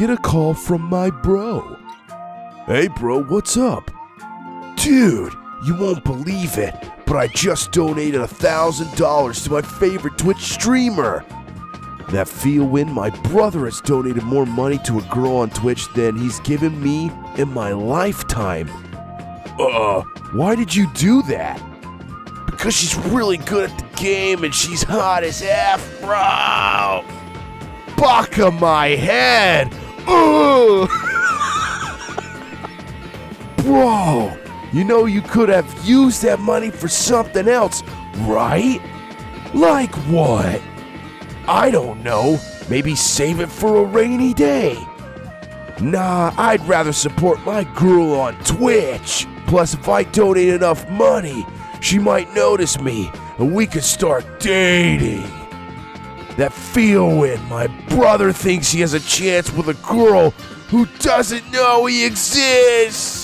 get a call from my bro. Hey, bro, what's up? Dude, you won't believe it, but I just donated a thousand dollars to my favorite Twitch streamer. That feel when my brother has donated more money to a girl on Twitch than he's given me in my lifetime. Uh, why did you do that? Because she's really good at the game and she's hot as F, bro. Buck my head. Bro, you know you could have used that money for something else, right? Like what? I don't know. Maybe save it for a rainy day. Nah, I'd rather support my girl on Twitch. Plus, if I donate enough money, she might notice me and we could start dating. That feel when my brother thinks he has a chance with a girl who doesn't know he exists.